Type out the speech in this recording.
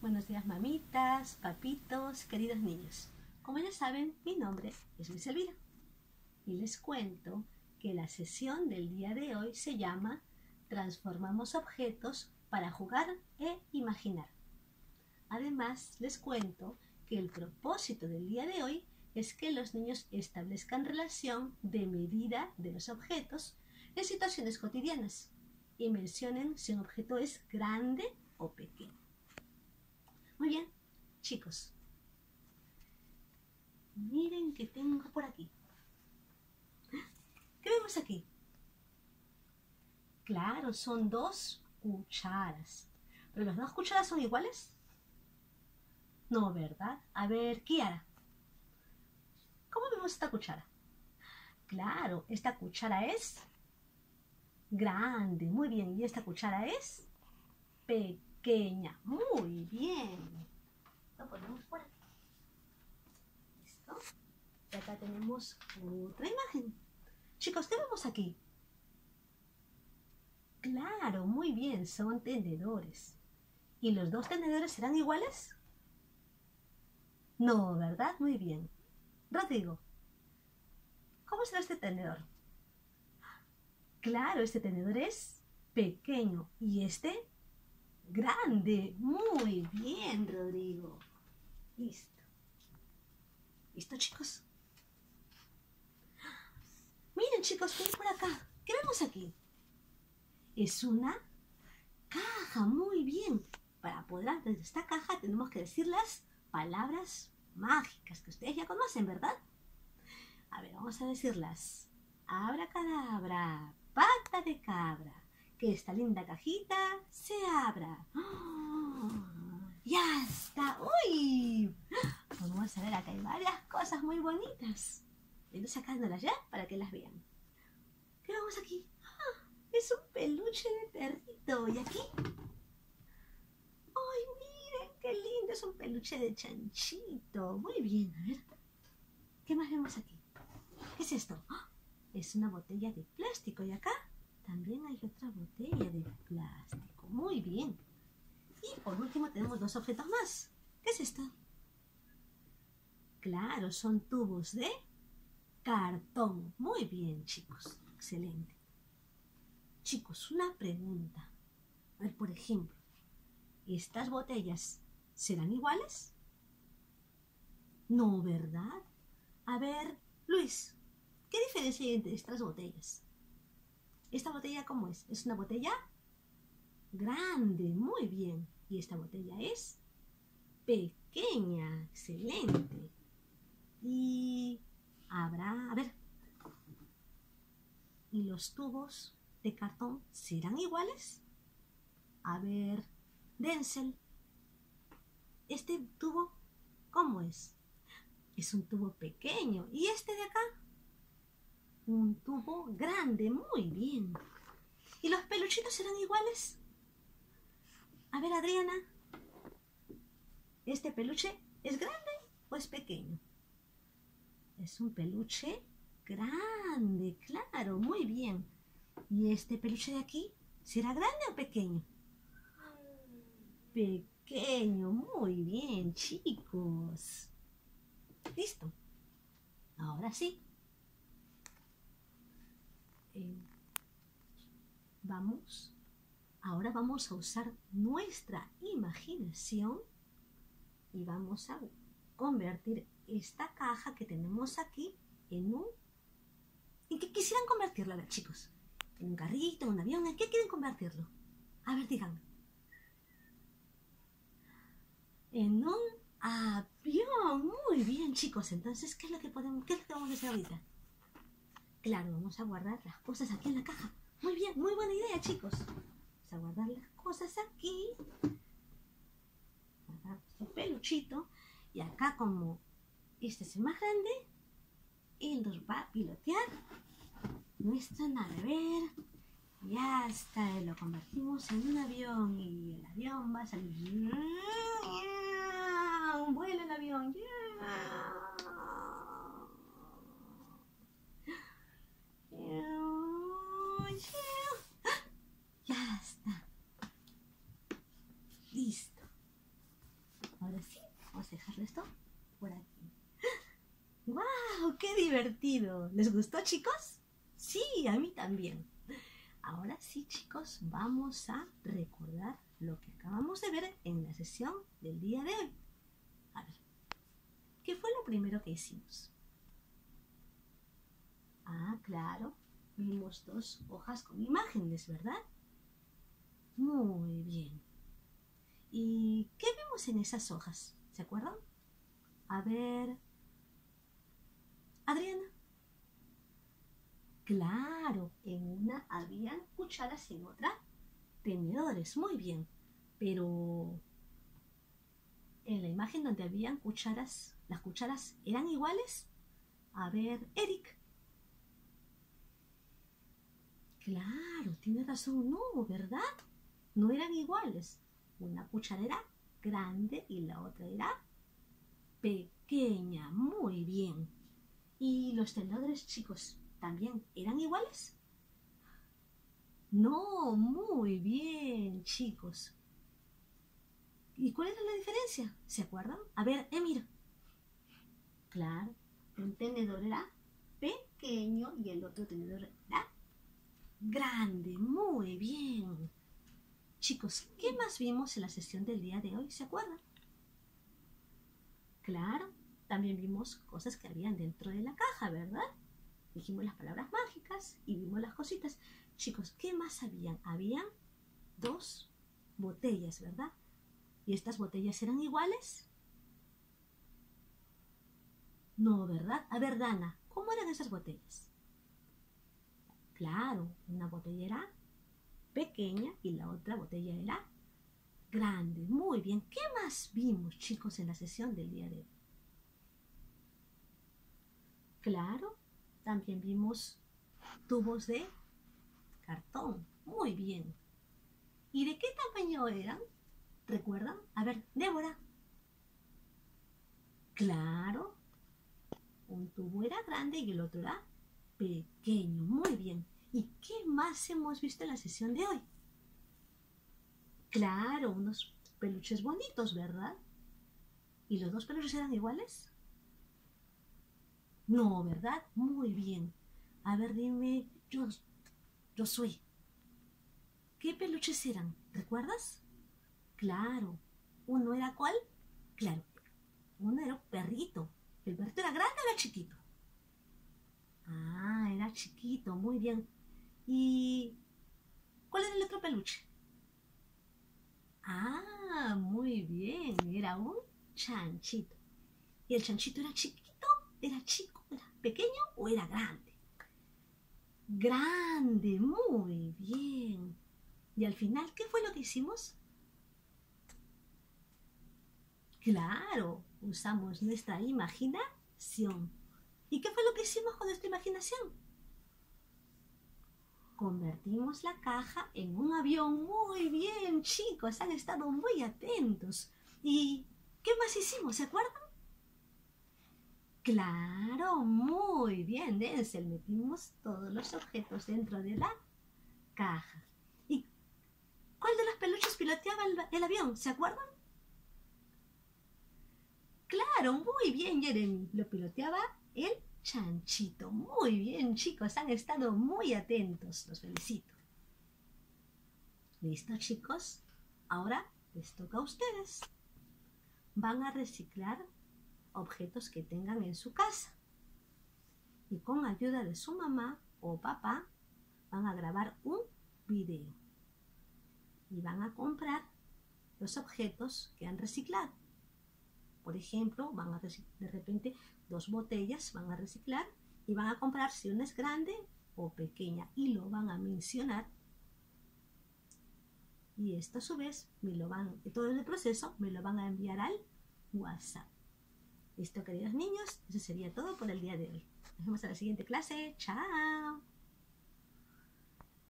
Buenos días mamitas, papitos, queridos niños. Como ya saben, mi nombre es Luis Elvira y les cuento que la sesión del día de hoy se llama Transformamos objetos para jugar e imaginar. Además, les cuento que el propósito del día de hoy es que los niños establezcan relación de medida de los objetos en situaciones cotidianas y mencionen si un objeto es grande o pequeño. Muy bien, chicos. Miren que tengo por aquí. ¿Qué vemos aquí? Claro, son dos cucharas. ¿Pero las dos cucharas son iguales? No, ¿verdad? A ver, Kiara. ¿Cómo vemos esta cuchara? Claro, esta cuchara es grande, muy bien. Y esta cuchara es pequeña, muy bien. Lo ponemos por aquí. ¿Listo? Y acá tenemos otra imagen. Chicos, ¿qué vemos aquí? Claro, muy bien, son tenedores. ¿Y los dos tenedores serán iguales? No, ¿verdad? Muy bien. Rodrigo, ¿cómo será este tenedor? Claro, este tenedor es pequeño y este grande. Muy bien, Rodrigo. Listo. ¿Listo, chicos? Miren, chicos, ven por acá. ¿Qué vemos aquí? Es una caja. Muy bien. Para poder abrir esta caja tenemos que decir las palabras mágicas que ustedes ya conocen, ¿verdad? A ver, vamos a decirlas. Abracadabra, pata de cabra, que esta linda cajita se abra. ¡Oh! ¡Ya está! ¡Uy! Vamos a ver, acá hay varias cosas muy bonitas. Voy sacándolas ya para que las vean. ¿Qué vemos aquí? ¡Ah! Es un peluche de perrito. ¿Y aquí? ¡Ay, miren qué lindo! Es un peluche de chanchito. Muy bien, a ver. ¿Qué más vemos aquí? ¿Qué es esto? ¡Ah! Es una botella de plástico. ¿Y acá? Otra botella de plástico. Muy bien. Y por último tenemos dos objetos más. ¿Qué es esto? Claro, son tubos de cartón. Muy bien, chicos. Excelente. Chicos, una pregunta. A ver, por ejemplo, ¿estas botellas serán iguales? No, ¿verdad? A ver, Luis, ¿qué diferencia hay entre estas botellas? ¿Esta botella cómo es? ¿Es una botella? Grande, muy bien. Y esta botella es pequeña, excelente. Y habrá, a ver, ¿y los tubos de cartón serán iguales? A ver, Denzel, ¿este tubo cómo es? Es un tubo pequeño. ¿Y este de acá? Un tubo grande, muy bien. ¿Y los peluchitos serán iguales? A ver, Adriana, ¿este peluche es grande o es pequeño? Es un peluche grande, claro, muy bien. ¿Y este peluche de aquí será grande o pequeño? Pequeño, muy bien, chicos. Listo. Ahora sí. Eh, vamos. Ahora vamos a usar nuestra imaginación y vamos a convertir esta caja que tenemos aquí en un... ¿En qué quisieran convertirlo? A ver, chicos. ¿En un carrito, en un avión? ¿En qué quieren convertirlo? A ver, digan. En un avión. Muy bien, chicos. Entonces, ¿qué es lo que podemos, qué es lo que vamos a hacer ahorita? Claro, vamos a guardar las cosas aquí en la caja. Muy bien, muy buena idea, chicos. Vamos a guardar las cosas aquí. Guardar nuestro peluchito. Y acá, como este es el más grande, él nos va a pilotear nuestra nave. A ver, ya está, lo convertimos en un avión y el avión va a salir. Vuela el avión está. Listo. Vamos a dejarlo por aquí. ¡Guau! ¡Qué divertido! ¿Les gustó, chicos? Sí, a mí también. Ahora sí, chicos, vamos a recordar lo que acabamos de ver en la sesión del día de hoy. A ver, ¿qué fue lo primero que hicimos? Ah, claro, vimos dos hojas con imágenes, ¿verdad? Muy bien. ¿Y qué vimos en esas hojas? ¿Se acuerdan? A ver. Adriana. Claro, en una habían cucharas y en otra tenedores. Muy bien. Pero en la imagen donde habían cucharas, ¿las cucharas eran iguales? A ver, Eric. Claro, tiene razón, no, ¿verdad? No eran iguales. Una cuchara era grande y la otra era pequeña. Muy bien. ¿Y los tenedores, chicos, también eran iguales? No, muy bien, chicos. ¿Y cuál era la diferencia? ¿Se acuerdan? A ver, Emir. Claro, un tenedor era pequeño y el otro tenedor era grande. Muy bien. Chicos, ¿qué más vimos en la sesión del día de hoy? ¿Se acuerdan? Claro, también vimos cosas que habían dentro de la caja, ¿verdad? Dijimos las palabras mágicas y vimos las cositas. Chicos, ¿qué más habían? Habían dos botellas, ¿verdad? ¿Y estas botellas eran iguales? No, ¿verdad? A ver, Dana, ¿cómo eran esas botellas? Claro, una botella era pequeña y la otra botella era grande. Muy bien. ¿Qué más vimos, chicos, en la sesión del día de hoy? Claro, también vimos tubos de cartón. Muy bien. ¿Y de qué tamaño eran? ¿Recuerdan? A ver, Débora. Claro. Un tubo era grande y el otro era pequeño. Muy bien. ¿Y qué más hemos visto en la sesión de hoy? Claro, unos peluches bonitos, ¿verdad? ¿Y los dos peluches eran iguales? No, ¿verdad? Muy bien. A ver, dime, yo, yo soy. ¿Qué peluches eran? ¿Recuerdas? Claro. ¿Uno era cuál? Claro. Uno era un perrito. ¿El perrito era grande o era chiquito? Ah, era chiquito, muy bien. ¿Y cuál era el otro peluche? Ah, muy bien, era un chanchito. ¿Y el chanchito era chiquito? ¿Era chico? ¿Era pequeño o era grande? Grande, muy bien. Y al final, ¿qué fue lo que hicimos? Claro, usamos nuestra imaginación. ¿Y qué fue lo que hicimos con nuestra imaginación? Convertimos la caja en un avión. Muy chicos, han estado muy atentos. ¿Y qué más hicimos? ¿Se acuerdan? Claro, muy bien, Denzel. Metimos todos los objetos dentro de la caja. ¿Y cuál de los peluches piloteaba el, el avión? ¿Se acuerdan? Claro, muy bien, Jeremy. Lo piloteaba el chanchito. Muy bien, chicos, han estado muy atentos. Los felicito. ¿Listo, chicos? Ahora les toca a ustedes. Van a reciclar objetos que tengan en su casa. Y con ayuda de su mamá o papá van a grabar un video. Y van a comprar los objetos que han reciclado. Por ejemplo, van a de repente dos botellas, van a reciclar y van a comprar si una es grande o pequeña y lo van a mencionar. Y esto a su vez me lo van, todo el proceso me lo van a enviar al WhatsApp. Listo, queridos niños, eso sería todo por el día de hoy. Nos vemos en la siguiente clase. Chao.